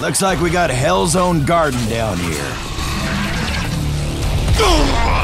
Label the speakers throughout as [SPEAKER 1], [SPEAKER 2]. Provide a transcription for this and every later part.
[SPEAKER 1] Looks like we got Hell's Own Garden down here.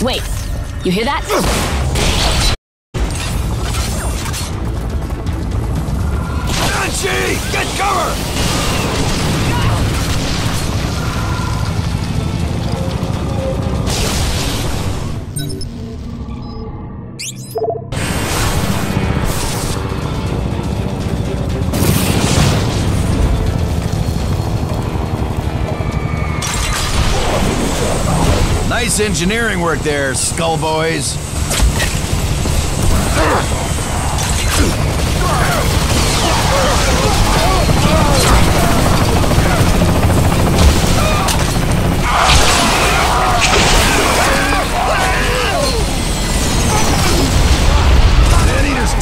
[SPEAKER 2] Wait, you hear that?
[SPEAKER 1] Nancy! Get cover! Nice engineering work there, Skull Boys.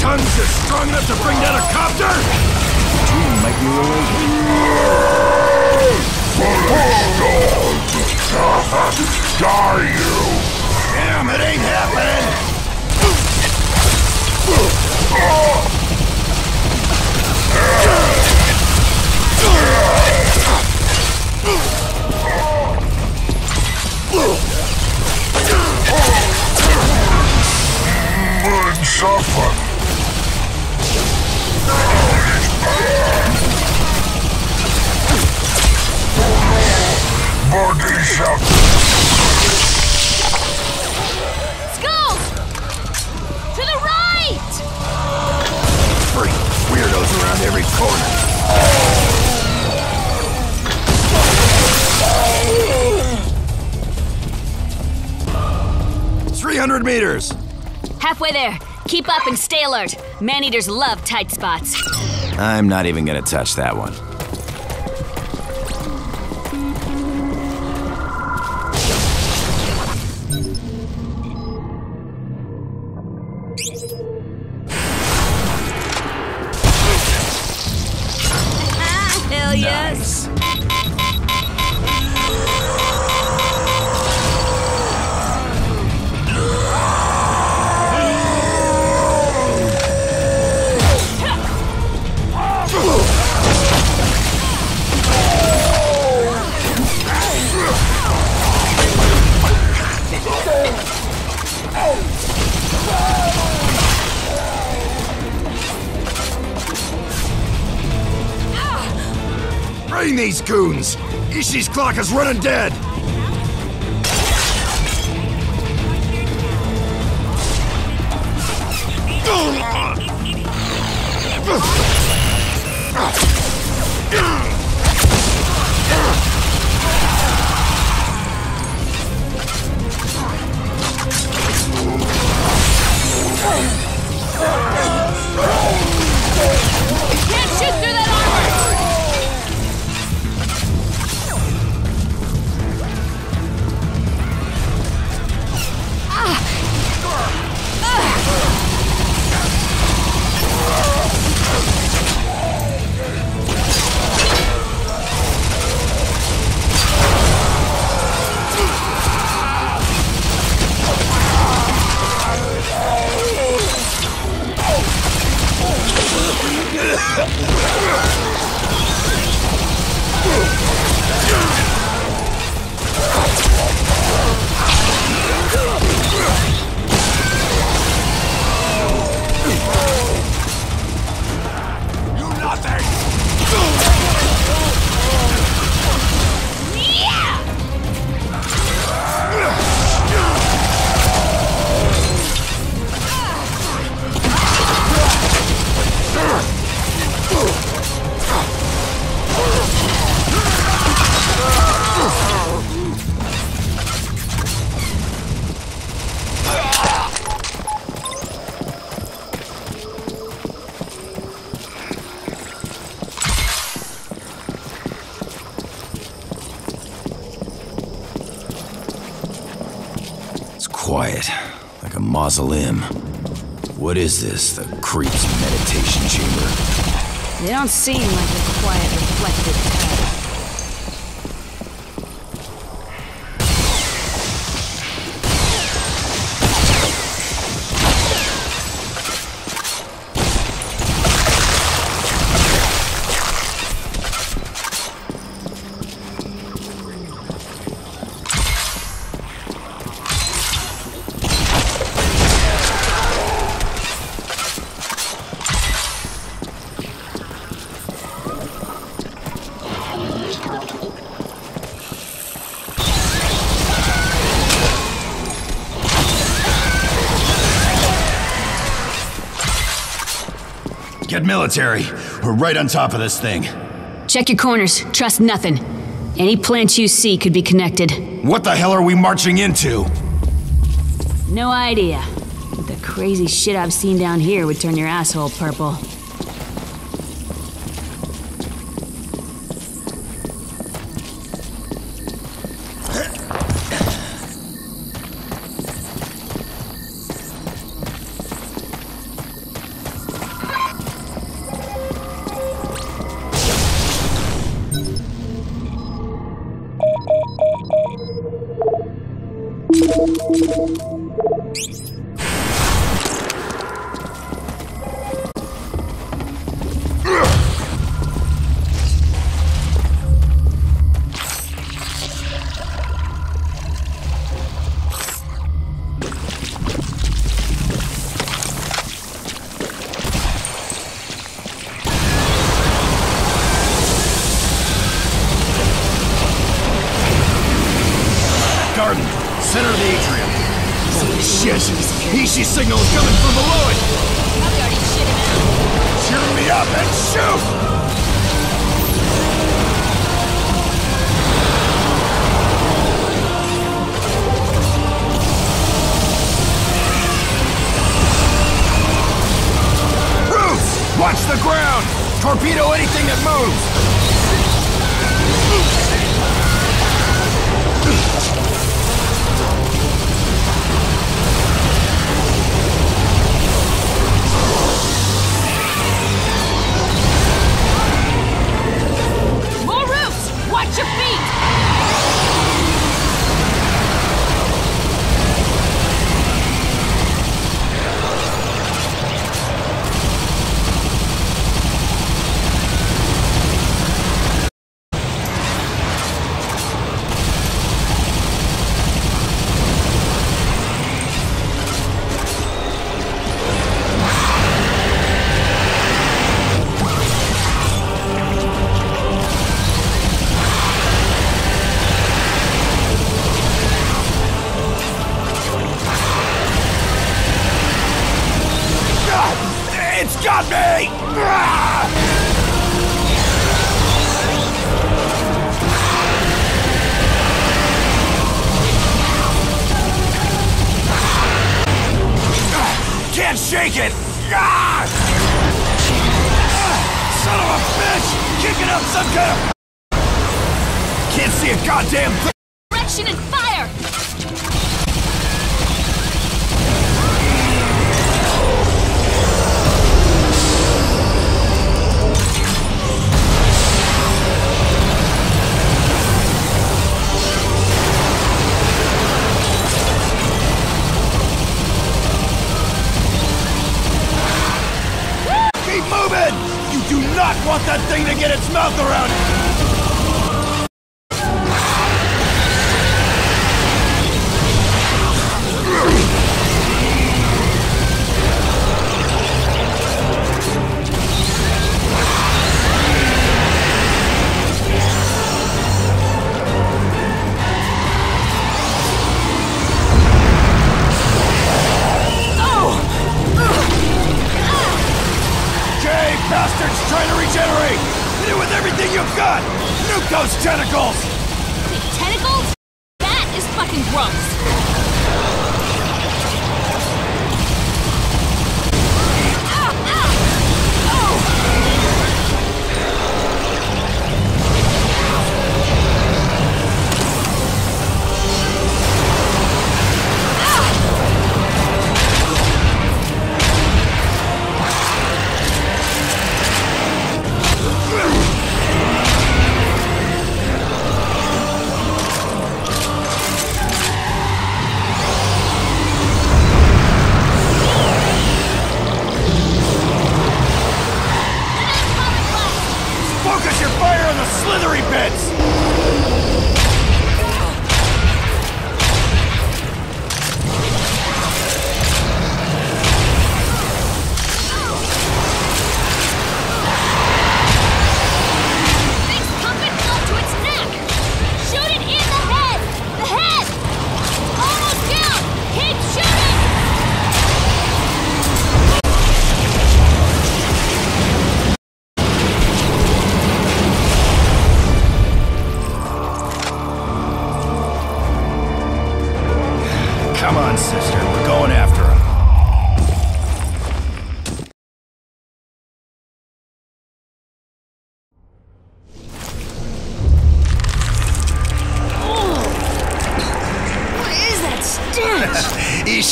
[SPEAKER 1] Tongues are strong enough to bring down a copter? Team might be related.
[SPEAKER 3] Die, you!
[SPEAKER 1] Damn, it ain't happening!
[SPEAKER 3] And suffer! Body shot!
[SPEAKER 1] Freak weirdos around every corner. Three hundred meters.
[SPEAKER 2] Halfway there. Keep up and stay alert. Man-eaters love tight spots.
[SPEAKER 1] I'm not even gonna touch that one. Goons! Ishi's clock is running dead!
[SPEAKER 4] Quiet, like a mausoleum. What is this? The creep's meditation chamber?
[SPEAKER 2] They don't seem like a quiet, reflective type.
[SPEAKER 1] Military. We're right on top of this thing.
[SPEAKER 2] Check your corners. Trust nothing. Any plant you see could be connected.
[SPEAKER 1] What the hell are we marching into?
[SPEAKER 2] No idea. But the crazy shit I've seen down here would turn your asshole purple.
[SPEAKER 1] Shake it! Ah! Son of a bitch! Kicking up some kind of... Can't see a goddamn thing!
[SPEAKER 2] Direction and fire!
[SPEAKER 1] Want that thing to get its mouth around it! With everything you've got! Nuke those tentacles!
[SPEAKER 2] Tentacles? That is fucking gross.
[SPEAKER 1] Slithery bits!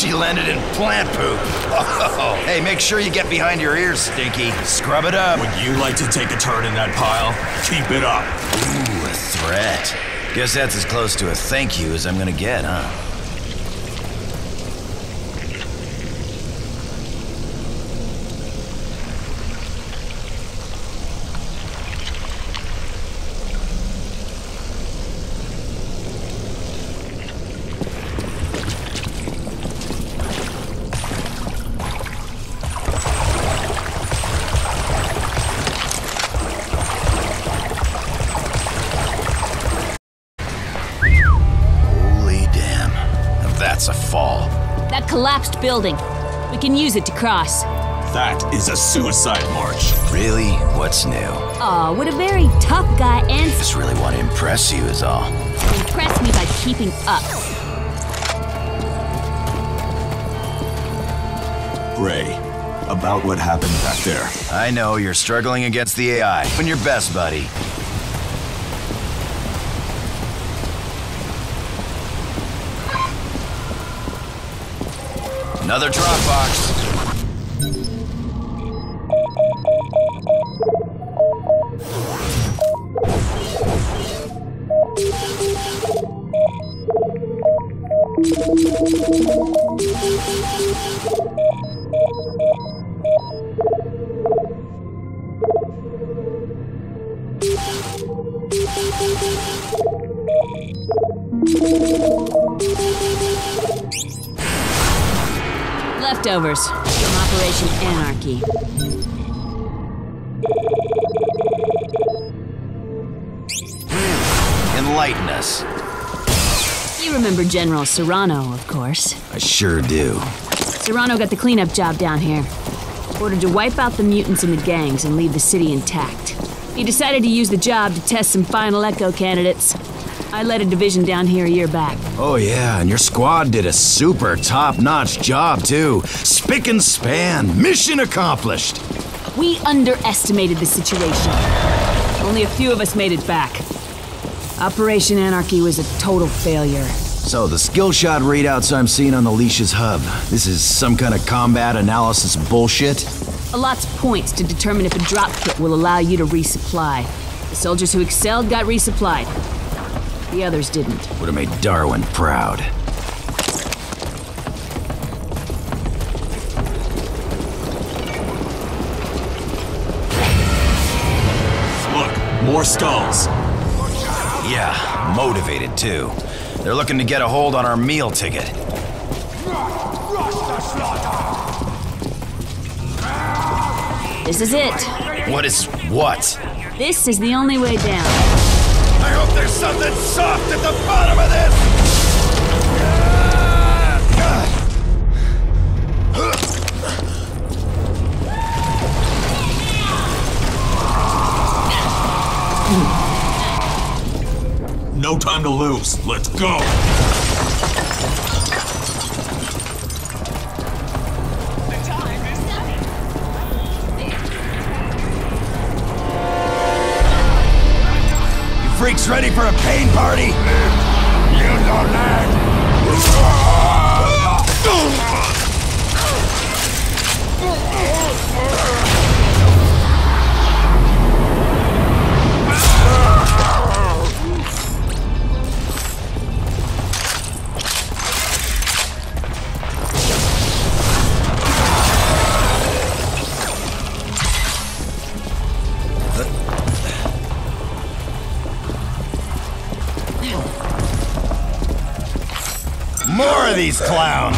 [SPEAKER 1] Ishi landed in plant poop. Oh, hey, make sure you get behind your ears, Stinky. Scrub it up.
[SPEAKER 5] Would you like to take a turn in that pile? Keep it up.
[SPEAKER 1] Ooh, a threat. Guess that's as close to a thank you as I'm gonna get, huh?
[SPEAKER 2] Building. We can use it to cross.
[SPEAKER 5] That is a suicide march.
[SPEAKER 1] Really? What's new?
[SPEAKER 2] Aw, what a very tough guy and
[SPEAKER 1] Just really want to impress you, is all.
[SPEAKER 2] impress me by keeping up.
[SPEAKER 5] Ray, about what happened back there.
[SPEAKER 1] I know you're struggling against the AI. Doing your best, buddy. Another drop
[SPEAKER 2] Leftovers from Operation Anarchy.
[SPEAKER 1] Enlighten us.
[SPEAKER 2] You remember General Serrano, of course.
[SPEAKER 1] I sure do.
[SPEAKER 2] Serrano got the cleanup job down here. ordered to wipe out the mutants and the gangs and leave the city intact. He decided to use the job to test some final Echo candidates. I led a division down here a year back.
[SPEAKER 1] Oh, yeah, and your squad did a super top notch job, too. Spick and span. Mission accomplished.
[SPEAKER 2] We underestimated the situation. Only a few of us made it back. Operation Anarchy was a total failure.
[SPEAKER 1] So, the skill shot readouts I'm seeing on the Leash's hub, this is some kind of combat analysis bullshit?
[SPEAKER 2] Allot's points to determine if a drop kit will allow you to resupply. The soldiers who excelled got resupplied. The others didn't.
[SPEAKER 1] Would have made Darwin proud.
[SPEAKER 5] Look, more skulls.
[SPEAKER 1] Yeah, motivated too. They're looking to get a hold on our meal ticket.
[SPEAKER 2] This is it.
[SPEAKER 1] What is what?
[SPEAKER 2] This is the only way down.
[SPEAKER 6] I hope there's something soft at the bottom of this!
[SPEAKER 5] No time to lose. Let's go.
[SPEAKER 1] Freaks ready for a pain party?
[SPEAKER 3] You don't land.
[SPEAKER 1] These clowns!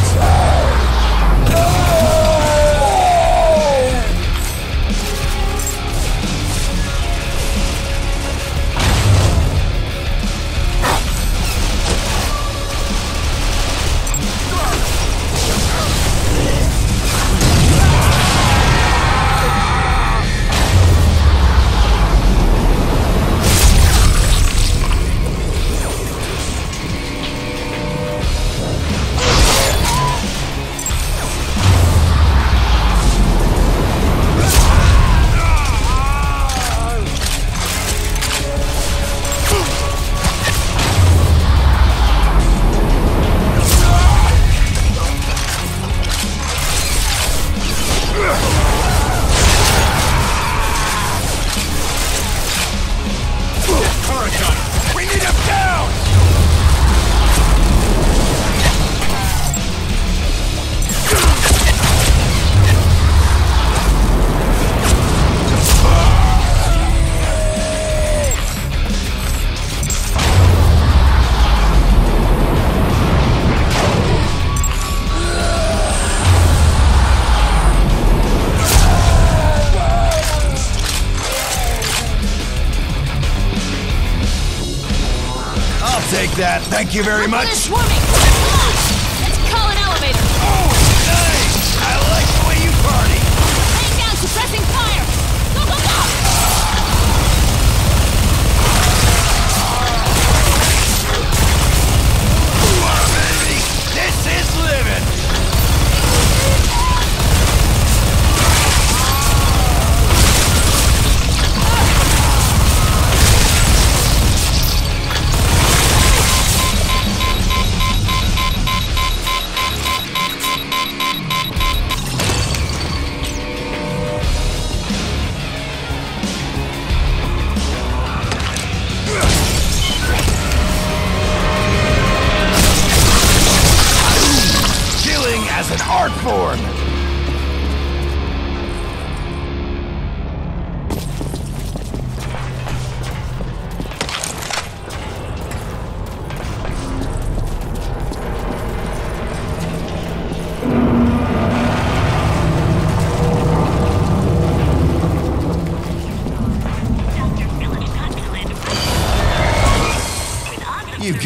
[SPEAKER 1] That. Thank you very much.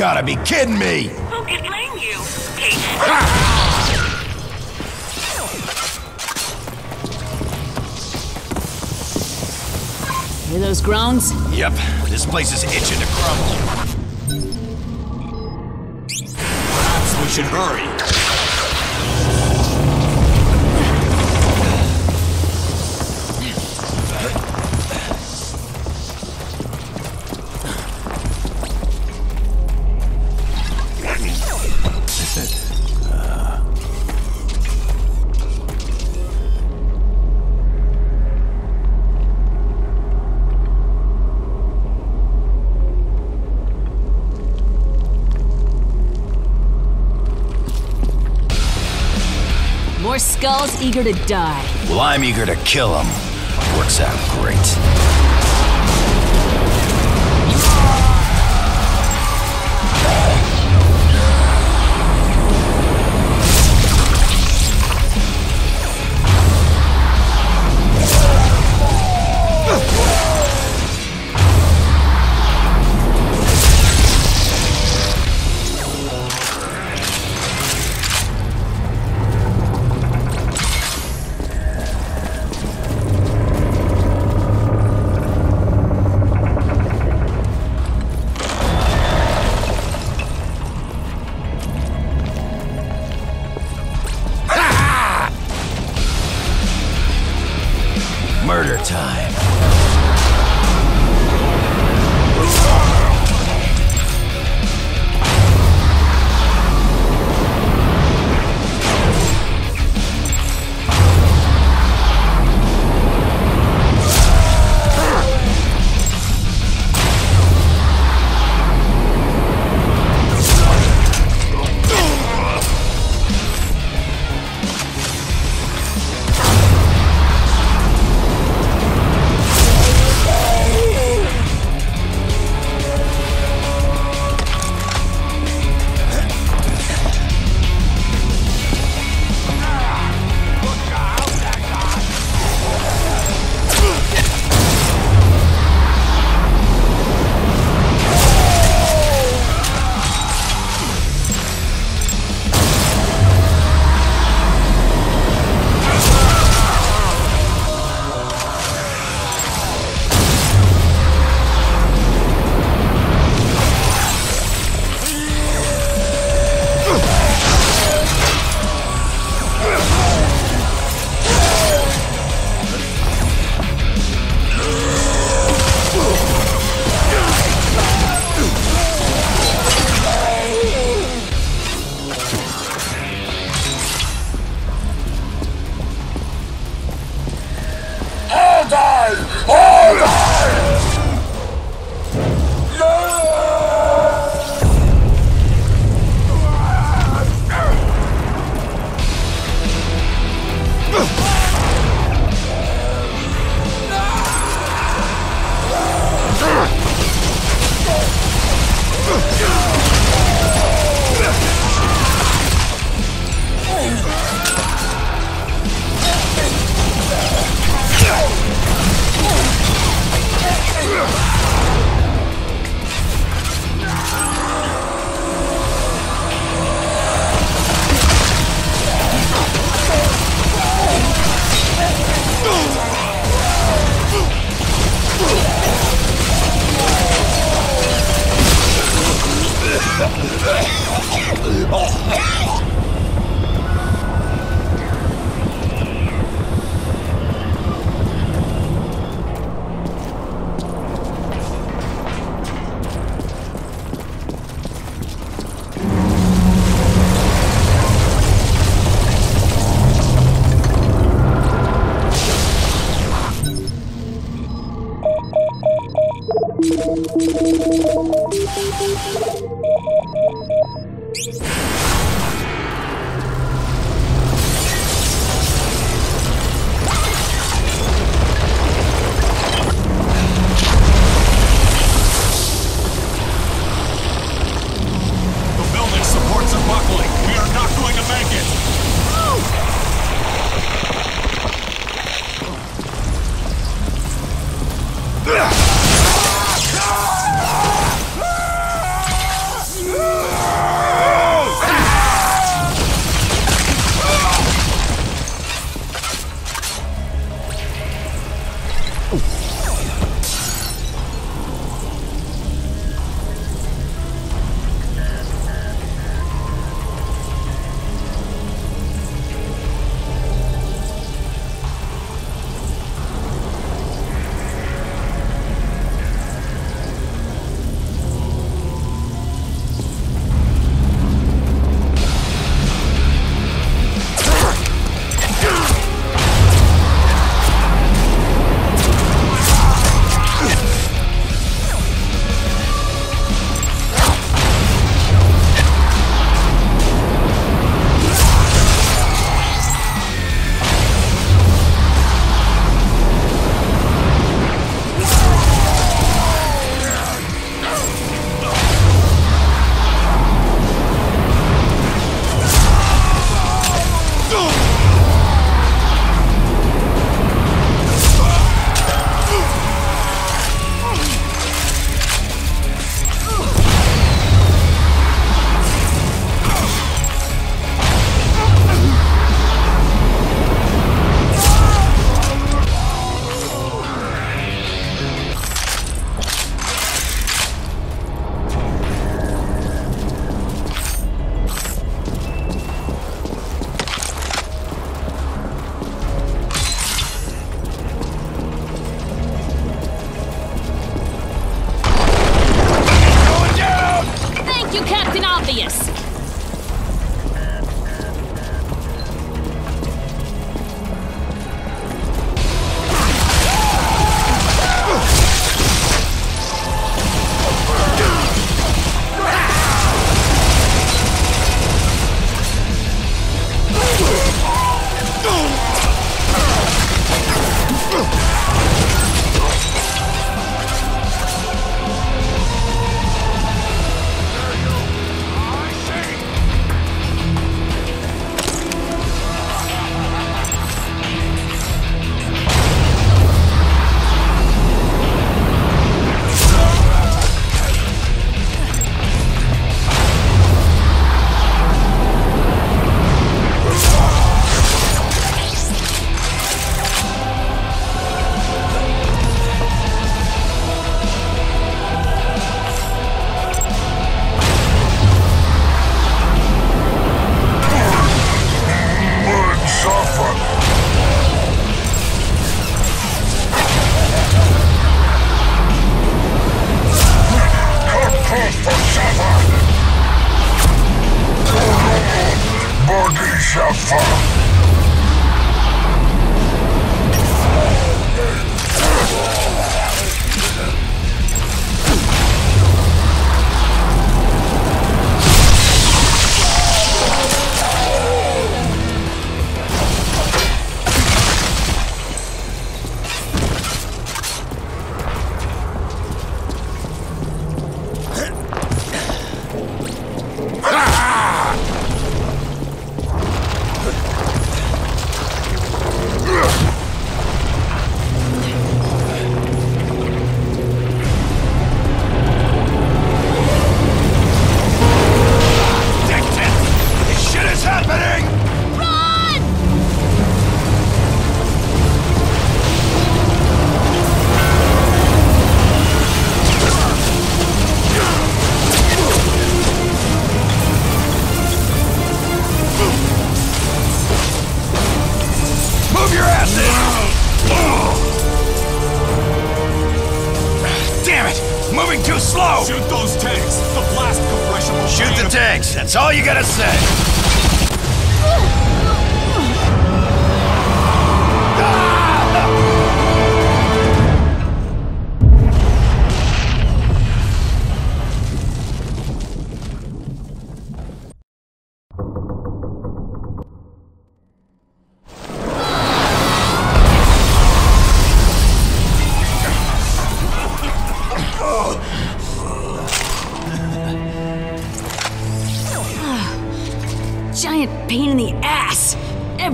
[SPEAKER 1] gotta be kidding me!
[SPEAKER 7] Who could blame you? Kate.
[SPEAKER 2] Hear those groans?
[SPEAKER 1] Yep, this place is itching to crumble.
[SPEAKER 3] Perhaps we should hurry.
[SPEAKER 2] Skull's eager to die.
[SPEAKER 1] Well, I'm eager to kill him. Works out great.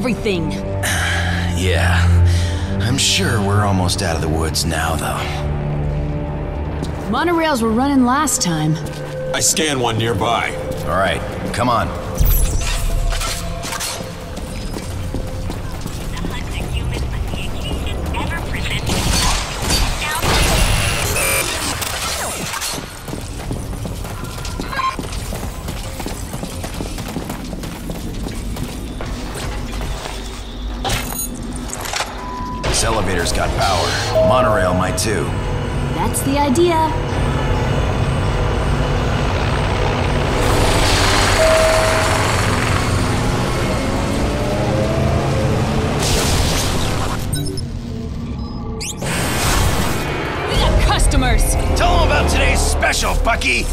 [SPEAKER 2] Everything.
[SPEAKER 1] Yeah. I'm sure we're almost out of the woods now, though.
[SPEAKER 2] Monorails were running last time.
[SPEAKER 3] I scan one nearby.
[SPEAKER 1] All right, come on. Monorail might too.
[SPEAKER 2] That's the idea. We got customers.
[SPEAKER 6] Tell them about today's special, Bucky!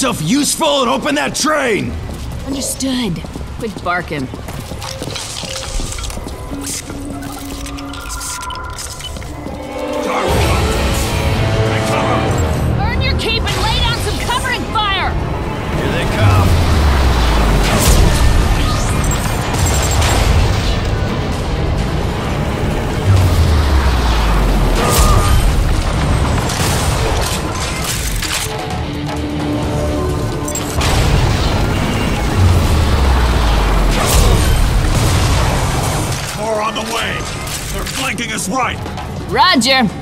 [SPEAKER 1] yourself useful and open that train!
[SPEAKER 2] Understood. Quit barking. Roger.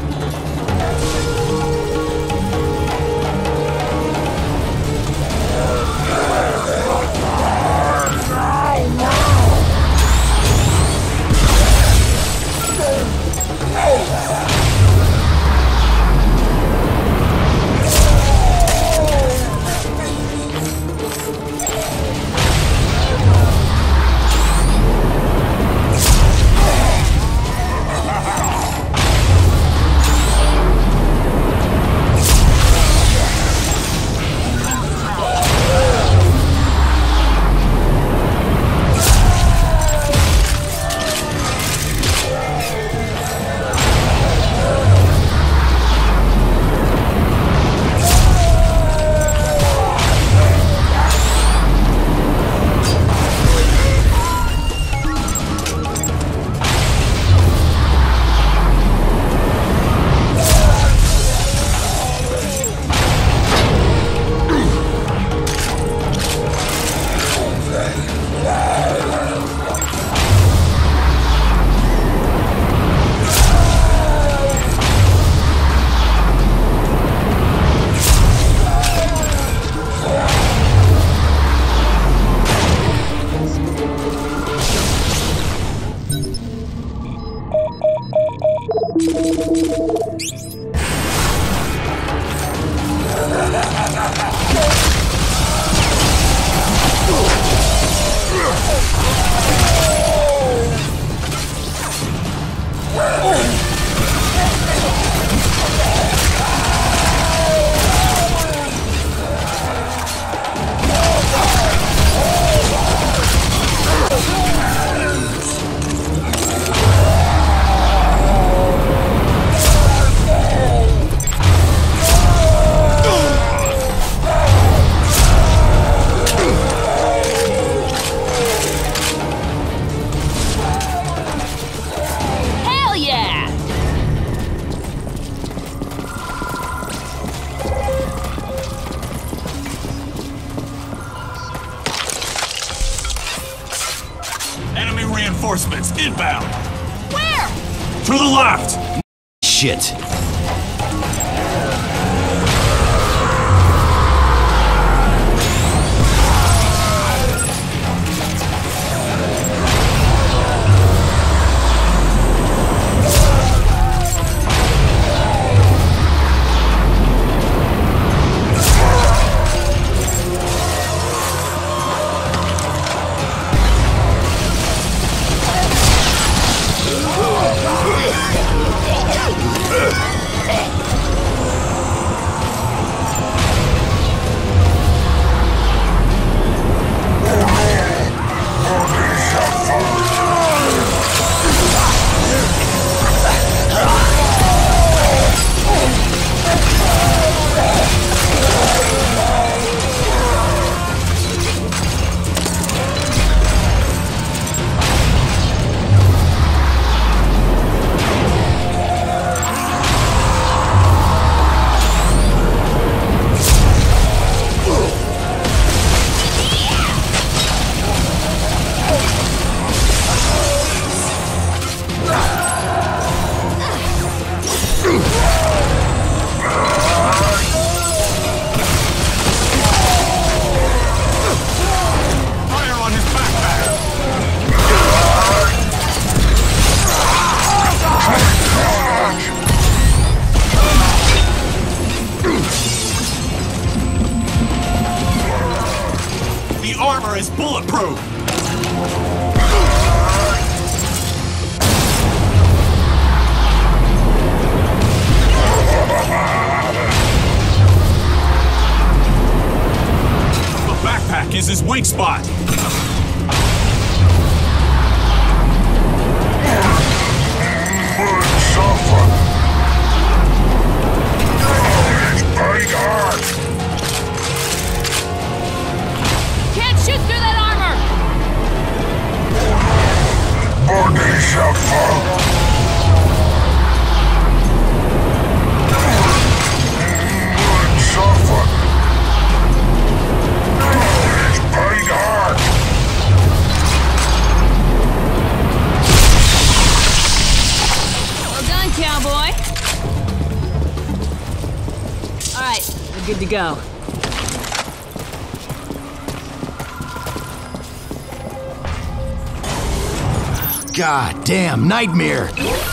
[SPEAKER 1] Damn, nightmare!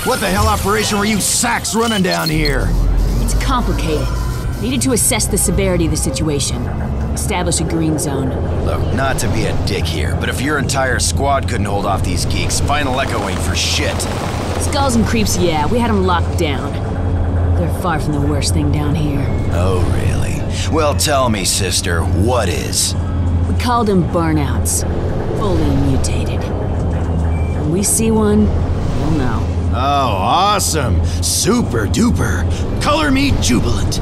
[SPEAKER 1] What the hell operation were you sacks running down here?
[SPEAKER 2] It's complicated. Needed to assess the severity of the situation. Establish a green zone.
[SPEAKER 1] Look, not to be a dick here, but if your entire squad couldn't hold off these geeks, Final Echo ain't for shit.
[SPEAKER 2] Skulls and creeps, yeah, we had them locked down. They're far from the worst thing down here.
[SPEAKER 1] Oh, really? Well, tell me, sister, what is?
[SPEAKER 2] We called them burnouts. Fully mutated. We see one, we'll know.
[SPEAKER 1] Oh, awesome! Super duper! Color me jubilant!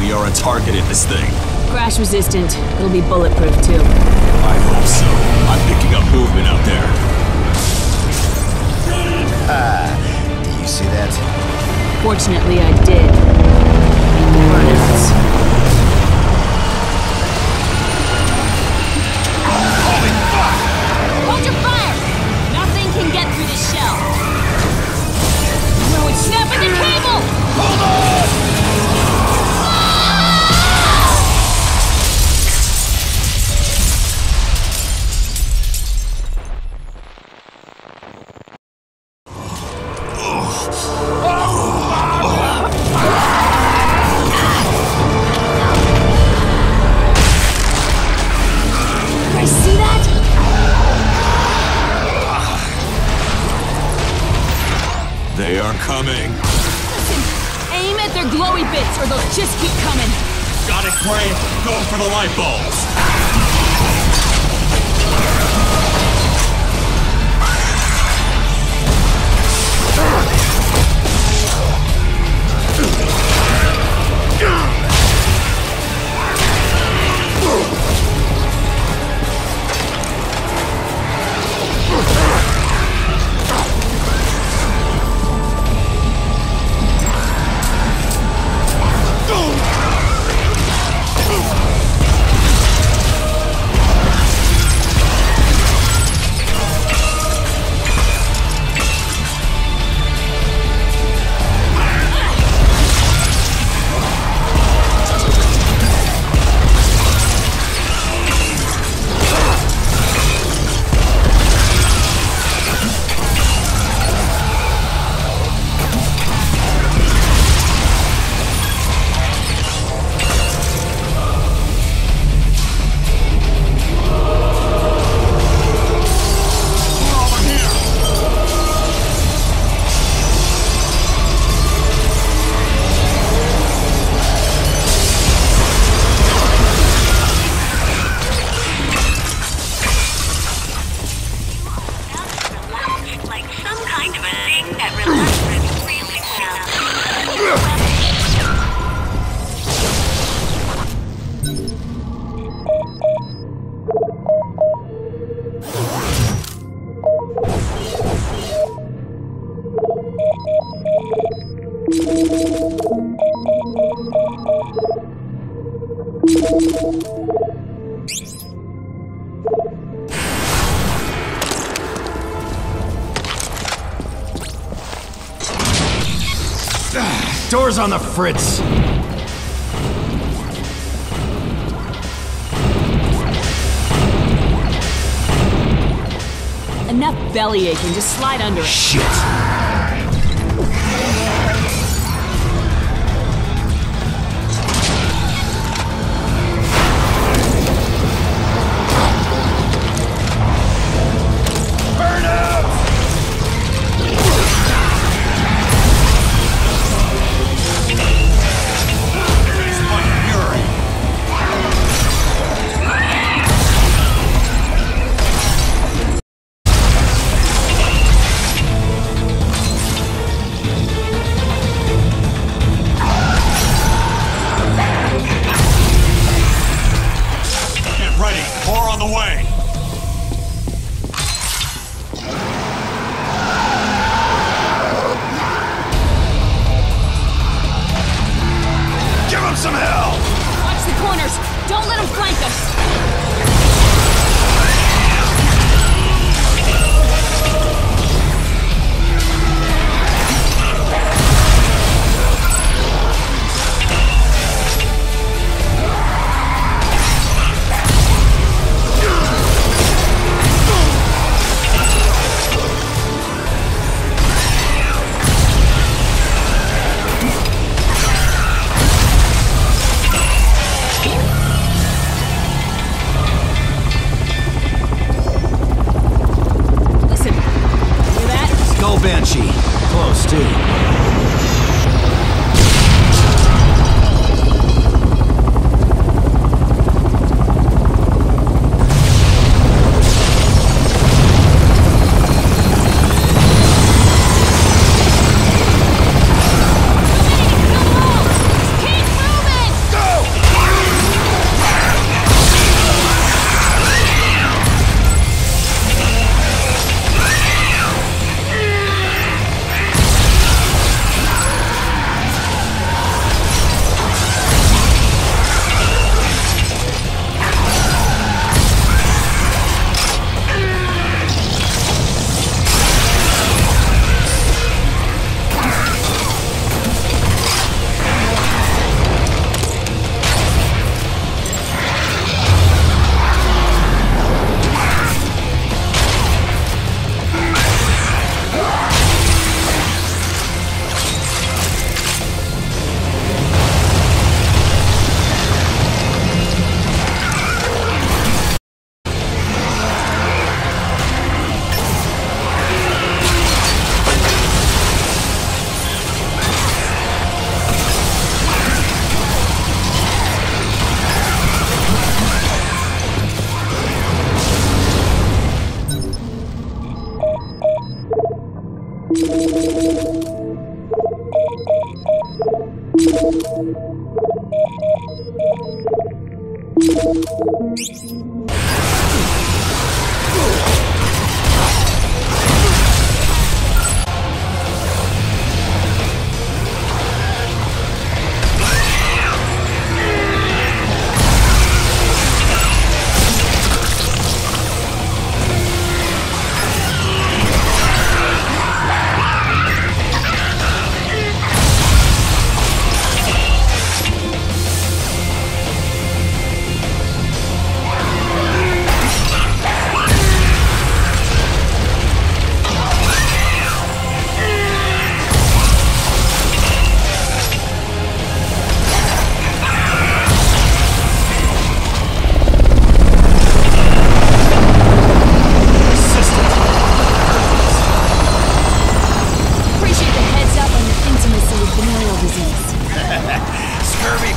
[SPEAKER 3] We are a target in this thing.
[SPEAKER 2] Crash resistant. It'll be bulletproof too.
[SPEAKER 3] I hope so. I'm picking up movement out there.
[SPEAKER 1] Ah, do you see that?
[SPEAKER 2] Fortunately, I did. Burnouts.
[SPEAKER 8] Shell. No, it's snapping the cable!
[SPEAKER 2] I
[SPEAKER 1] fritz!
[SPEAKER 2] Enough belly aching, just slide under it.
[SPEAKER 1] Shit!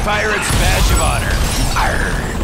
[SPEAKER 1] Pirate's Badge of Honor. Arr.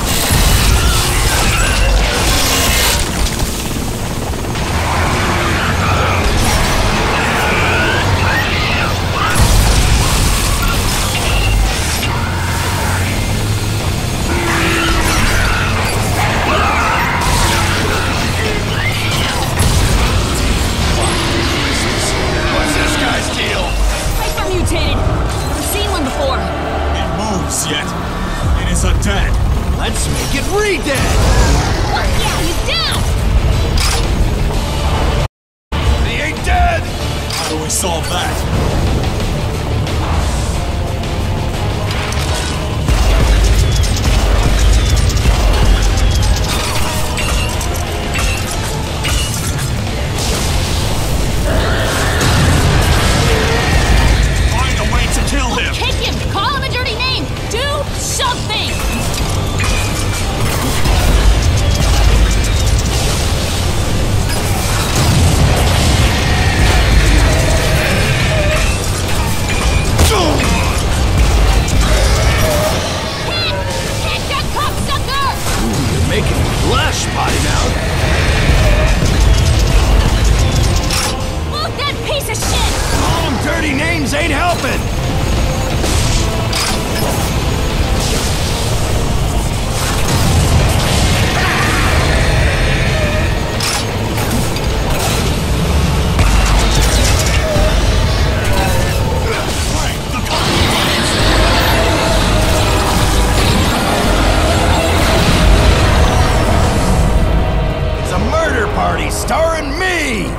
[SPEAKER 1] party starring me!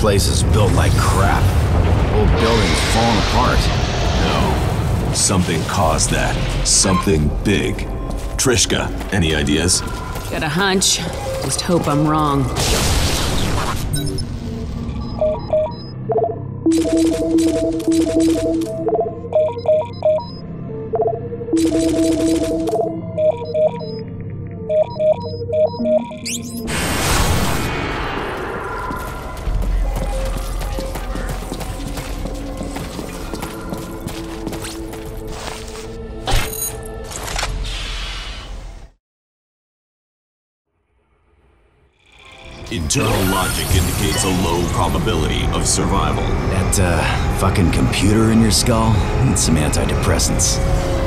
[SPEAKER 1] Place is built like crap. Old building's falling apart.
[SPEAKER 5] No. Something caused that. Something big. Trishka, any ideas?
[SPEAKER 2] Got a hunch. Just hope I'm wrong. Thank you.
[SPEAKER 5] Internal logic indicates a low probability of survival.
[SPEAKER 1] That, uh, fucking computer in your skull and some antidepressants.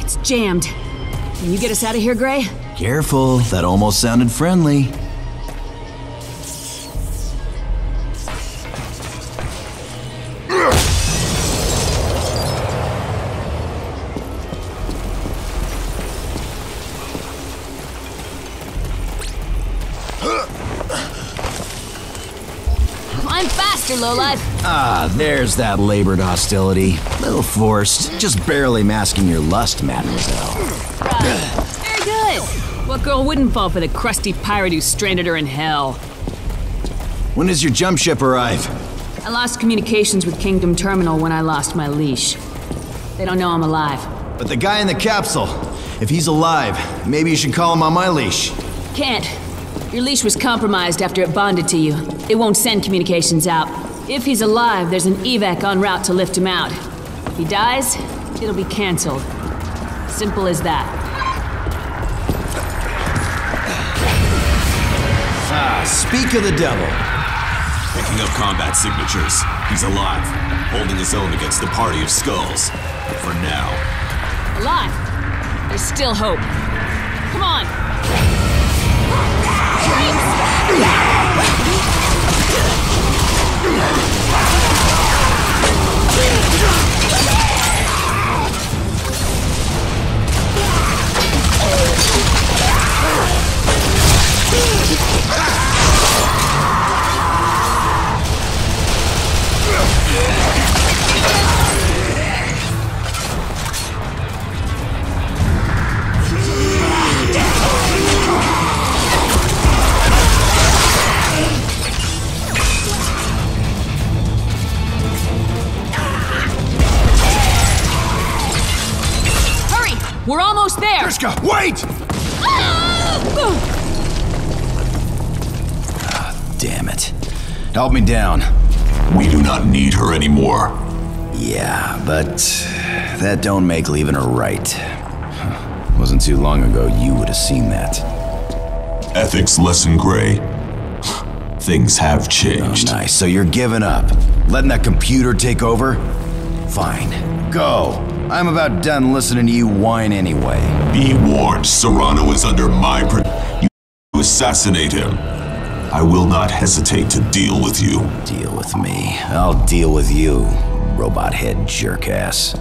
[SPEAKER 2] It's jammed. Can you get us out of here, Gray?
[SPEAKER 1] Careful, that almost sounded friendly. Ah, there's that labored hostility. Little forced, just barely masking your lust, mademoiselle.
[SPEAKER 2] Very good. What girl wouldn't fall for the crusty pirate who stranded her in hell?
[SPEAKER 1] When does your jump ship arrive?
[SPEAKER 2] I lost communications with Kingdom Terminal when I lost my leash. They don't know I'm alive.
[SPEAKER 1] But the guy in the capsule, if he's alive, maybe you should call him on my leash.
[SPEAKER 2] Can't. Your leash was compromised after it bonded to you. It won't send communications out. If he's alive, there's an evac en route to lift him out. If he dies, it'll be cancelled. Simple as that.
[SPEAKER 1] Ah, speak of the devil.
[SPEAKER 5] Picking up combat signatures. He's alive, holding his own against the party of skulls. For now.
[SPEAKER 2] Alive! There's still hope. Come on! Hurry! We're almost there!
[SPEAKER 6] Trishka, wait! Ah!
[SPEAKER 1] Oh, Damn it. Help me down.
[SPEAKER 5] We do not need her anymore.
[SPEAKER 1] Yeah, but that don't make leaving her right. Huh. Wasn't too long ago you would have seen that.
[SPEAKER 5] Ethics lesson gray. Things have
[SPEAKER 1] Oh,
[SPEAKER 5] changed.
[SPEAKER 1] nice. So you're giving up? Letting that computer take over? Fine. Go. I'm about done listening to you whine anyway.
[SPEAKER 5] Be warned, Serrano is under my pro- You assassinate him. I will not hesitate to deal with you.
[SPEAKER 1] Deal with me. I'll deal with you, robot head jerkass.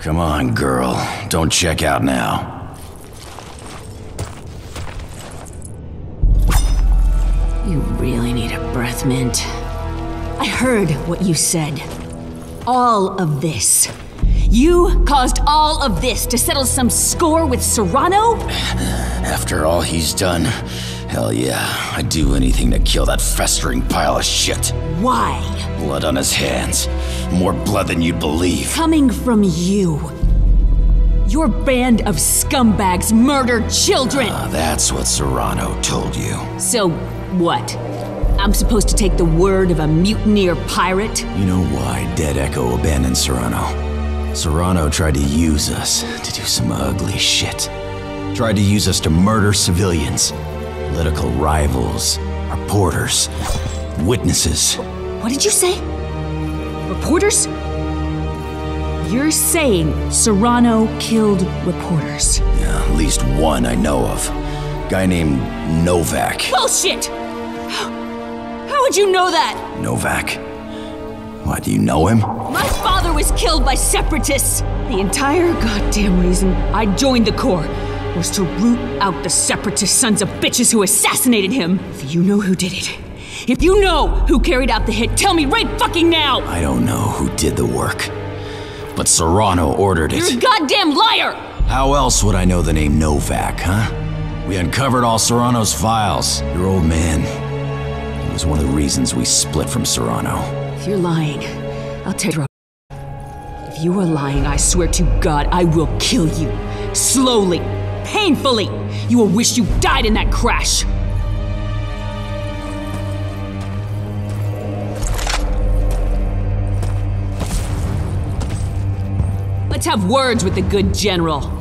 [SPEAKER 1] Come on, girl. Don't check out now.
[SPEAKER 2] You really need a breath mint. I heard what you said. All of this. You caused all of this to settle some score with Serrano?
[SPEAKER 1] After all he's done, hell yeah, I'd do anything to kill that festering pile of shit.
[SPEAKER 2] Why?
[SPEAKER 1] Blood on his hands. More blood than you'd believe.
[SPEAKER 2] Coming from you. Your band of scumbags murdered children!
[SPEAKER 1] Ah, that's what Serrano told you.
[SPEAKER 2] So, what? I'm supposed to take the word of a mutineer pirate?
[SPEAKER 1] You know why Dead Echo abandoned Serrano? Serrano tried to use us to do some ugly shit. Tried to use us to murder civilians, political rivals, reporters, witnesses.
[SPEAKER 2] What did you say? Reporters? You're saying Serrano killed reporters?
[SPEAKER 1] Yeah, at least one I know of. Guy named Novak.
[SPEAKER 2] Bullshit! How would you know that?
[SPEAKER 1] Novak? Why, do you know him?
[SPEAKER 2] My father was killed by separatists! The entire goddamn reason I joined the Corps was to root out the separatist sons of bitches who assassinated him. If you know who did it, if you know who carried out the hit, tell me right fucking now!
[SPEAKER 1] I don't know who did the work, but Serrano ordered it.
[SPEAKER 2] You're a goddamn liar!
[SPEAKER 1] How else would I know the name Novak, huh? We uncovered all Serrano's files. Your old man. It was one of the reasons we split from Serrano.
[SPEAKER 2] If you're lying, I'll take your. If you are lying, I swear to God, I will kill you. Slowly, painfully. You will wish you died in that crash. Let's have words with the good general.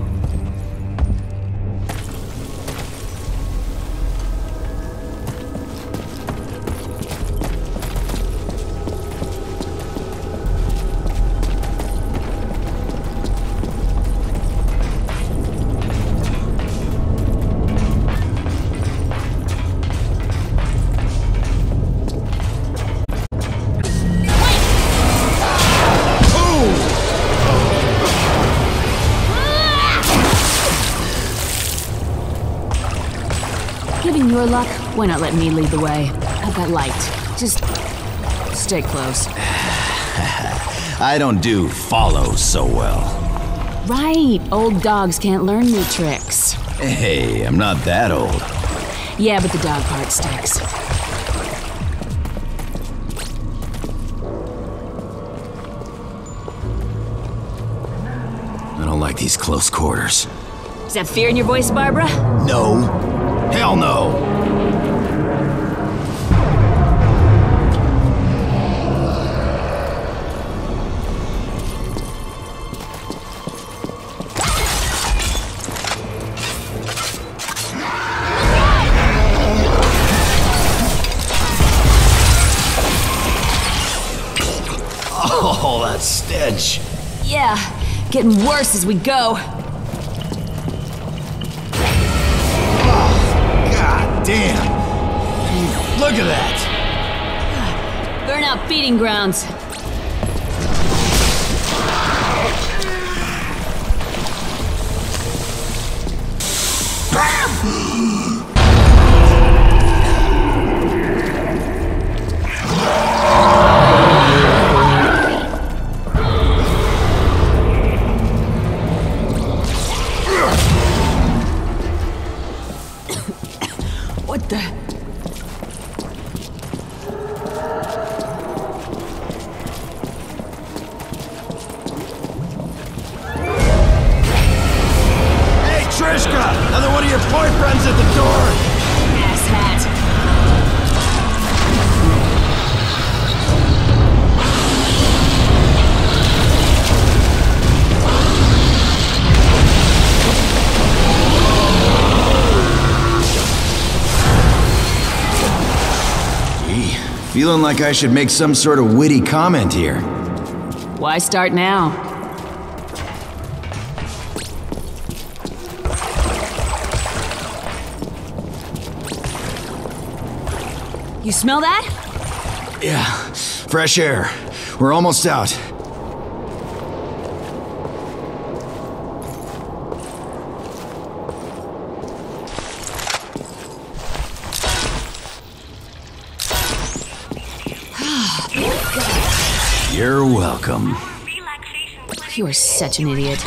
[SPEAKER 2] Why not let me lead the way? I've that light. Just stay close.
[SPEAKER 1] I don't do follow so well.
[SPEAKER 2] Right, old dogs can't learn new tricks.
[SPEAKER 1] Hey, I'm not that old.
[SPEAKER 2] Yeah, but the dog part sticks.
[SPEAKER 1] I don't like these close quarters.
[SPEAKER 2] Is that fear in your voice, Barbara?
[SPEAKER 1] No. Hell no.
[SPEAKER 2] Getting worse as we go.
[SPEAKER 1] God damn. Look at that.
[SPEAKER 2] Burnout feeding grounds. What
[SPEAKER 1] Hey, Another one of your boyfriends at the door!
[SPEAKER 2] Ass hat.
[SPEAKER 1] Gee, feeling like I should make some sort of witty comment here.
[SPEAKER 2] Why start now? You smell that?
[SPEAKER 1] Yeah, fresh air. We're almost out. You're welcome.
[SPEAKER 2] You are such an idiot.